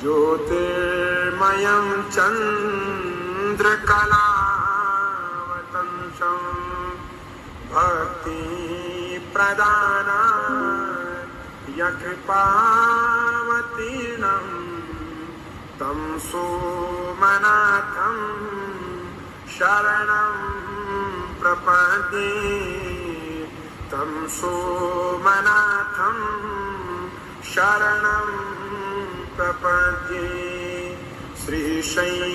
ज्योतिर्मयं चन्द्रकलावतंसं भक्तिप्रदाना यकृपावतीर्णं तं सोमनाथं शरणं प्रपद्ये तं सोमनाथं शरणं प्रपद्ये श्रीशै